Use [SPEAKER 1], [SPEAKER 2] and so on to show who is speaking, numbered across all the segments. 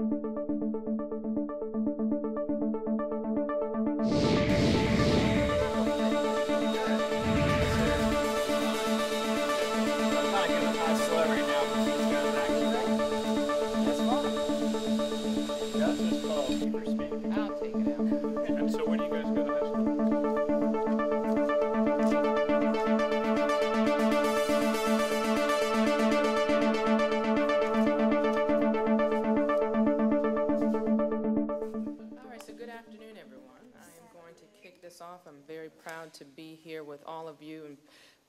[SPEAKER 1] you to be here with all of you, and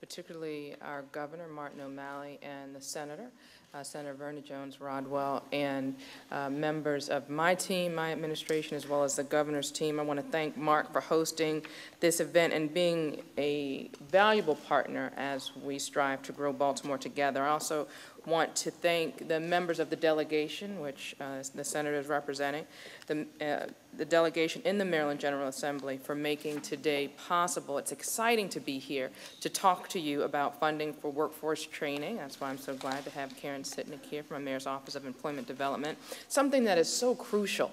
[SPEAKER 1] particularly our governor, Martin O'Malley, and the senator, uh, Senator Verna Jones Rodwell, and uh, members of my team, my administration, as well as the governor's team. I want to thank Mark for hosting this event and being a valuable partner as we strive to grow Baltimore together. I also want to thank the members of the delegation, which uh, the senator is representing, the, uh, the delegation in the Maryland General Assembly for making today possible. It's exciting to be here to talk to you about funding for workforce training. That's why I'm so glad to have Karen Sitnick here from the Mayor's Office of Employment Development, something that is so crucial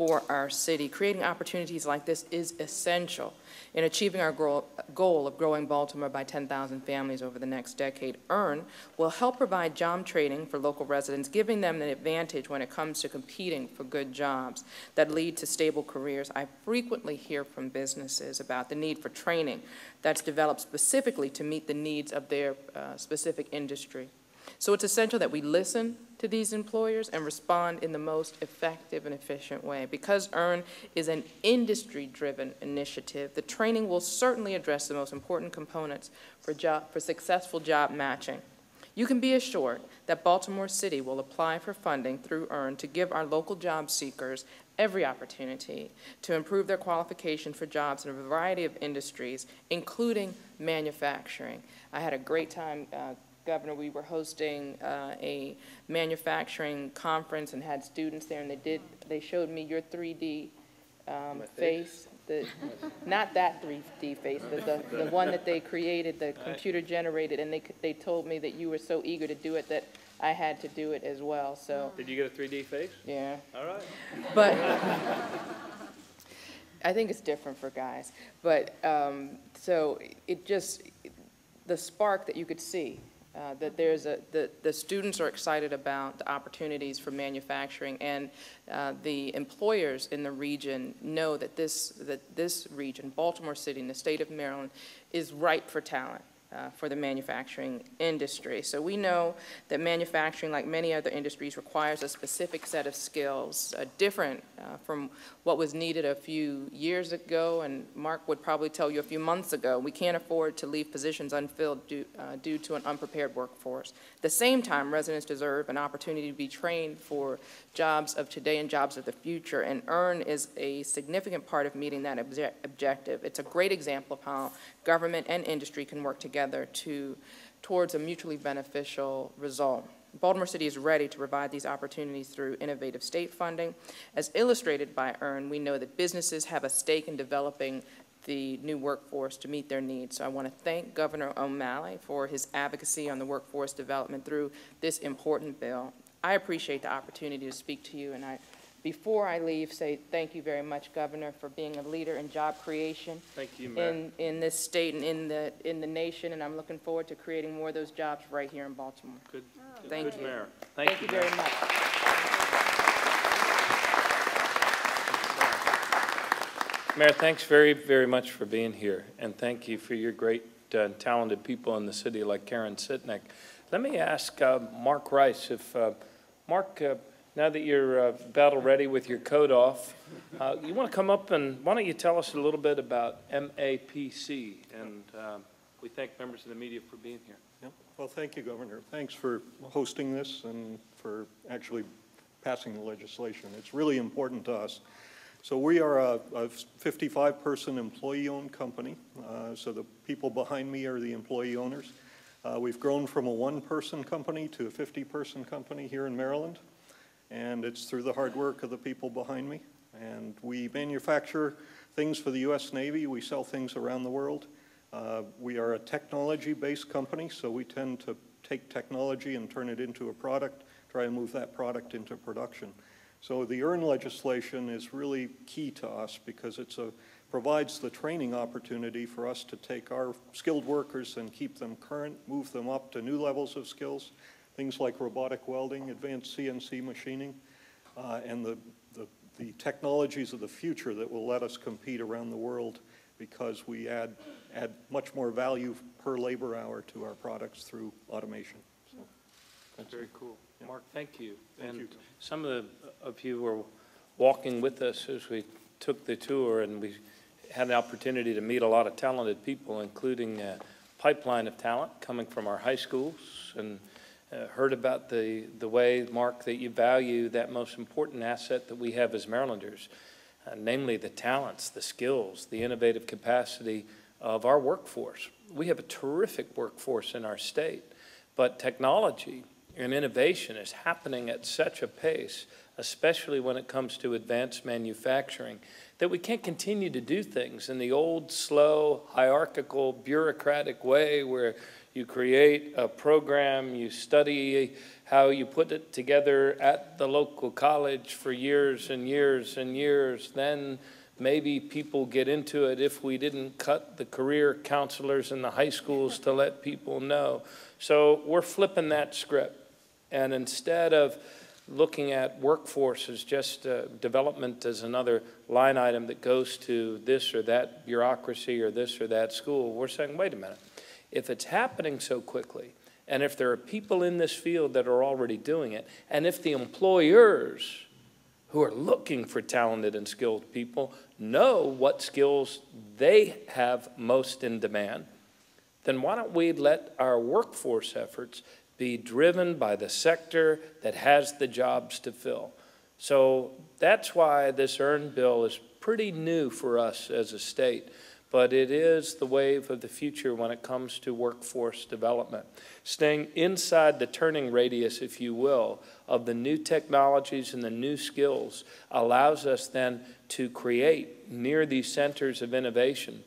[SPEAKER 1] for our city. Creating opportunities like this is essential in achieving our goal of growing Baltimore by 10,000 families over the next decade, EARN will help provide job training for local residents, giving them an advantage when it comes to competing for good jobs that lead to stable careers. I frequently hear from businesses about the need for training that's developed specifically to meet the needs of their uh, specific industry. So it's essential that we listen to these employers and respond in the most effective and efficient way. Because EARN is an industry-driven initiative, the training will certainly address the most important components for, job, for successful job matching. You can be assured that Baltimore City will apply for funding through EARN to give our local job seekers every opportunity to improve their qualification for jobs in a variety of industries, including manufacturing. I had a great time uh, Governor, we were hosting uh, a manufacturing conference and had students there, and they did, they showed me your 3D um, face. The, not that 3D face, but the, the one that they created, the computer generated, and they, they told me that you were so eager to do it that I had to do it as well, so,
[SPEAKER 2] Did you get a 3D face?
[SPEAKER 1] yeah.
[SPEAKER 2] All right.
[SPEAKER 1] But I think it's different for guys. But, um, so it just, the spark that you could see uh, that there's a, the, the students are excited about the opportunities for manufacturing and uh, the employers in the region know that this, that this region, Baltimore City and the state of Maryland, is ripe for talent uh, for the manufacturing industry. So we know that manufacturing, like many other industries, requires a specific set of skills, uh, different uh, from what was needed a few years ago, and Mark would probably tell you a few months ago. We can't afford to leave positions unfilled due, uh, due to an unprepared workforce. At the same time, residents deserve an opportunity to be trained for jobs of today and jobs of the future, and EARN is a significant part of meeting that obje objective. It's a great example of how government and industry can work together to, towards a mutually beneficial result. Baltimore City is ready to provide these opportunities through innovative state funding. As illustrated by EARN, we know that businesses have a stake in developing the new workforce to meet their needs. So I want to thank Governor O'Malley for his advocacy on the workforce development through this important bill. I appreciate the opportunity to speak to you, and I before I leave, say thank you very much, Governor, for being a leader in job creation
[SPEAKER 2] Thank you, Mayor.
[SPEAKER 1] in, in this state and in the, in the nation, and I'm looking forward to creating more of those jobs right here in Baltimore.
[SPEAKER 2] Good,
[SPEAKER 1] Thank
[SPEAKER 2] good
[SPEAKER 1] you.
[SPEAKER 2] Mayor.
[SPEAKER 1] Thank you very much.
[SPEAKER 3] Mayor, thanks very, very much for being here, and thank you for your great uh, talented people in the city like Karen Sitnick. Let me ask uh, Mark Rice if, uh, Mark, uh, now that you're uh, battle ready with your coat off, uh, you want to come up and why don't you tell us a little bit about MAPC? And uh, we thank members of the media for being here.
[SPEAKER 4] Well, thank you, Governor. Thanks for hosting this and for actually passing the legislation. It's really important to us. So we are a 55-person employee-owned company. Uh, so the people behind me are the employee owners. Uh, we've grown from a one-person company to a 50-person company here in Maryland and it's through the hard work of the people behind me. And we manufacture things for the U.S. Navy. We sell things around the world. Uh, we are a technology-based company, so we tend to take technology and turn it into a product, try and move that product into production. So the EARN legislation is really key to us because it provides the training opportunity for us to take our skilled workers and keep them current, move them up to new levels of skills, things like robotic welding, advanced CNC machining, uh, and the, the, the technologies of the future that will let us compete around the world because we add, add much more value per labor hour to our products through automation. So, that's
[SPEAKER 3] Very cool. Mark, thank you.
[SPEAKER 4] Thank you,
[SPEAKER 3] And
[SPEAKER 4] Tom.
[SPEAKER 3] some of the- of you were walking with us as we took the tour, and we had an opportunity to meet a lot of talented people, including a pipeline of talent coming from our high schools, and uh, heard about the, the way, Mark, that you value that most important asset that we have as Marylanders, uh, namely the talents, the skills, the innovative capacity of our workforce. We have a terrific workforce in our state, but technology and innovation is happening at such a pace, especially when it comes to advanced manufacturing, that we can't continue to do things in the old, slow, hierarchical, bureaucratic way where you create a program, you study how you put it together at the local college for years and years and years. Then maybe people get into it if we didn't cut the career counselors in the high schools to let people know. So we're flipping that script. And instead of looking at workforce as just uh, development as another line item that goes to this or that bureaucracy or this or that school, we're saying, wait a minute. If it's happening so quickly, and if there are people in this field that are already doing it, and if the employers who are looking for talented and skilled people know what skills they have most in demand, then why don't we let our workforce efforts be driven by the sector that has the jobs to fill? So that's why this EARN bill is pretty new for us as a state, but it is the wave of the future when it comes to workforce development. Staying inside the turning radius, if you will, of the new technologies and the new skills allows us then to create near these centers of innovation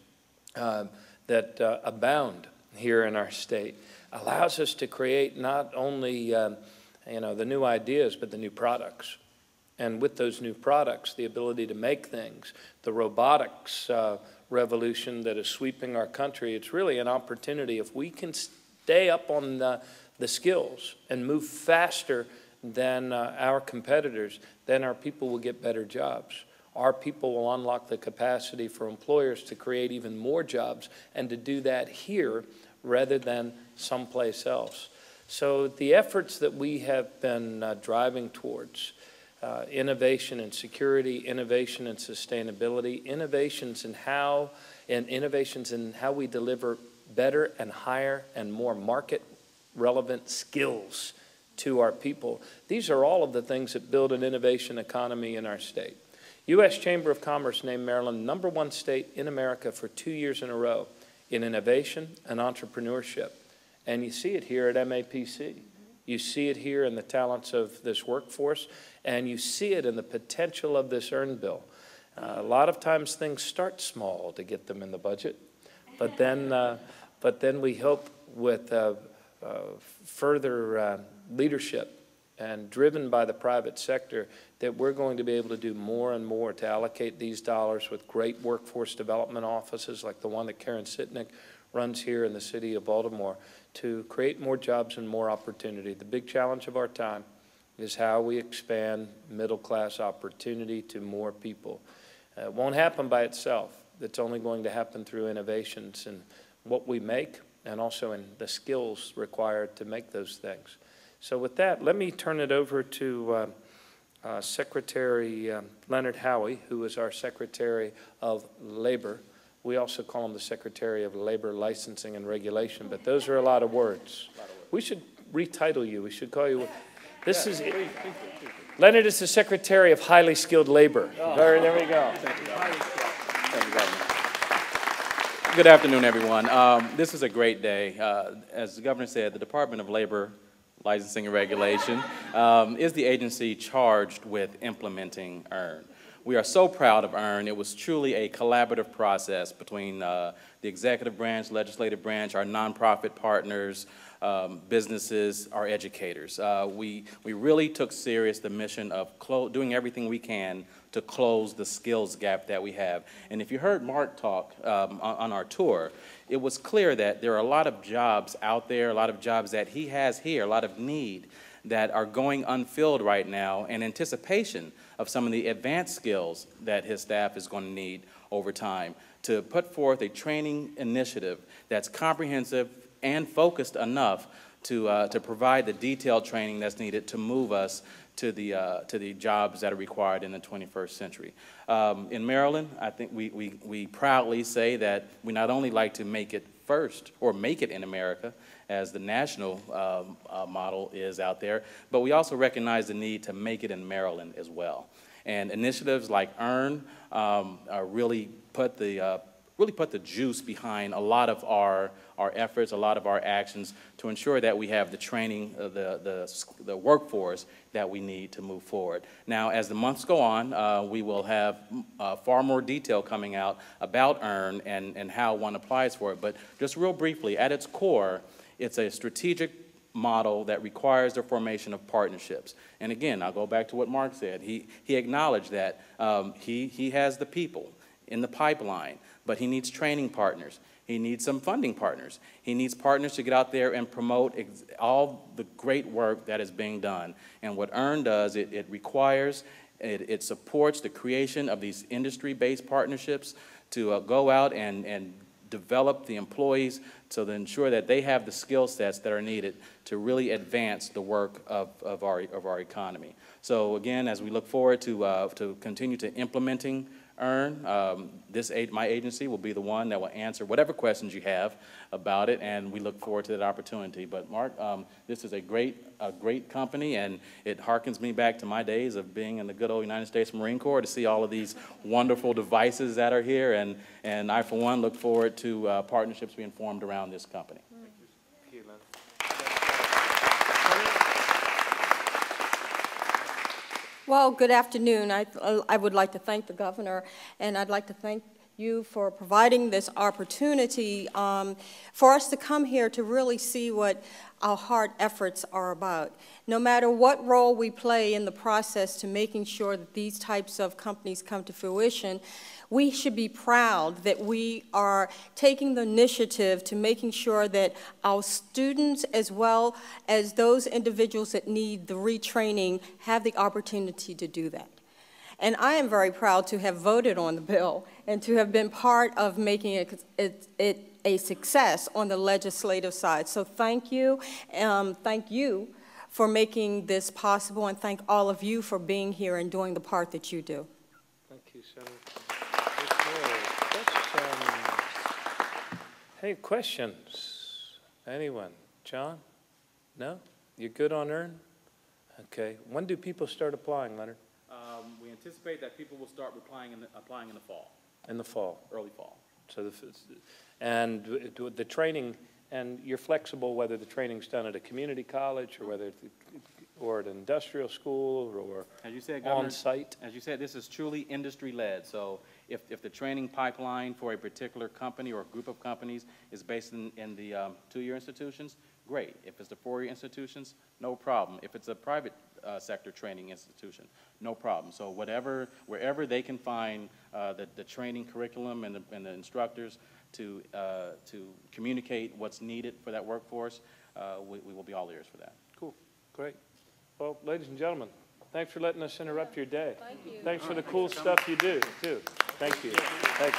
[SPEAKER 3] uh, that uh, abound here in our state. Allows us to create not only um, you know the new ideas, but the new products. And with those new products, the ability to make things, the robotics uh, revolution that is sweeping our country, it's really an opportunity. If we can stay up on the, the skills and move faster than uh, our competitors, then our people will get better jobs. Our people will unlock the capacity for employers to create even more jobs and to do that here rather than someplace else. So the efforts that we have been uh, driving towards, uh, innovation and security, innovation and sustainability, innovations in how, and innovations in how we deliver better and higher and more market relevant skills to our people. These are all of the things that build an innovation economy in our state. U.S. Chamber of Commerce named Maryland number one state in America for two years in a row in innovation and entrepreneurship. And you see it here at MAPC. You see it here in the talents of this workforce, and you see it in the potential of this EARN bill. Uh, a lot of times things start small to get them in the budget, but then, uh, but then we hope with uh, uh, further uh, leadership and driven by the private sector that we're going to be able to do more and more to allocate these dollars with great workforce development offices like the one that Karen Sitnick runs here in the city of Baltimore to create more jobs and more opportunity. The big challenge of our time is how we expand middle-class opportunity to more people. Uh, it won't happen by itself. It's only going to happen through innovations in what we make and also in the skills required to make those things. So with that, let me turn it over to uh, uh, Secretary um, Leonard Howie, who is our Secretary of Labor. We also call him the Secretary of Labor Licensing and Regulation, but those are a lot of words. We should retitle you. We should call you, this is, Leonard is the Secretary of Highly Skilled Labor. There, there we go.
[SPEAKER 2] Good afternoon, everyone. Um, This is a great day. Uh, As the governor said, the Department of Labor Licensing and Regulation um, is the agency charged with implementing EARN. We are so proud of EARN. It was truly a collaborative process between uh, the executive branch, legislative branch, our nonprofit partners, um, businesses, our educators. Uh, We, we really took serious the mission of doing everything we can to close the skills gap that we have. And if you heard Mark talk um, on, on our tour, it was clear that there are a lot of jobs out there, a lot of jobs that he has here, a lot of need that are going unfilled right now in anticipation of some of the advanced skills that his staff is going to need over time to put forth a training initiative that's comprehensive and focused enough to, uh, to provide the detailed training that's needed to move us to the, uh, to the jobs that are required in the 21st century. Um, in Maryland, I think we, we, we proudly say that we not only like to make it first or make it in America, as the national um, uh, model is out there, but we also recognize the need to make it in Maryland as well. And initiatives like EARN um, uh, really put the uh, really put the juice behind a lot of our our efforts, a lot of our actions to ensure that we have the training, uh, the the the workforce that we need to move forward. Now, as the months go on, uh, we will have uh, far more detail coming out about EARN and and how one applies for it. But just real briefly, at its core, it's a strategic model that requires the formation of partnerships. And again, I'll go back to what Mark said. He, he acknowledged that um, he, he has the people in the pipeline, but he needs training partners. He needs some funding partners. He needs partners to get out there and promote all the great work that is being done. And what EARN does, it, it requires, it, it supports the creation of these industry-based partnerships to uh, go out and, and develop the employees to ensure that they have the skill sets that are needed to really advance the work of, of, our, of our economy. So again, as we look forward to, uh, to continue to implementing EARN, um, this, my agency will be the one that will answer whatever questions you have about it, and we look forward to that opportunity. But Mark, um, this is a great, a great company, and it harkens me back to my days of being in the good old United States Marine Corps to see all of these wonderful devices that are here, and, and I, for one, look forward to uh, partnerships being formed around this company.
[SPEAKER 5] Well, good afternoon. I, I would like to thank the governor, and I'd like to thank you for providing this opportunity um, for us to come here to really see what our hard efforts are about. No matter what role we play in the process to making sure that these types of companies come to fruition, we should be proud that we are taking the initiative to making sure that our students, as well as those individuals that need the retraining, have the opportunity to do that. And I am very proud to have voted on the bill and to have been part of making it, it, it a success on the legislative side. So thank you. Um, thank you for making this possible, and thank all of you for being here and doing the part that you do.
[SPEAKER 3] Thank you, Senator. Questions? Hey, questions? Anyone? John? No? You good on EARN? Okay. When do people start applying, Leonard?
[SPEAKER 2] Um, we anticipate that people will start applying in the, applying in the fall,
[SPEAKER 3] In the fall?
[SPEAKER 2] early fall.
[SPEAKER 3] So the, and the training, and you're flexible whether the training's done at a community college or whether, it's- or at an industrial school or
[SPEAKER 2] As you said, Governor,
[SPEAKER 3] on-site?
[SPEAKER 2] as you said, this is truly industry-led. So if, if the training pipeline for a particular company or a group of companies is based in, in the um, two-year institutions, great. If it's the four-year institutions, no problem. If it's a private uh, sector training institution, no problem. So whatever, wherever they can find uh, the, the training curriculum and the, and the instructors to, uh, to communicate what's needed for that workforce, uh, we, we will be all ears for that.
[SPEAKER 3] Cool, great. Well, ladies and gentlemen, Thanks for letting us interrupt your day. Thank you. Thanks for the cool stuff you do, too. Thank you. Thanks.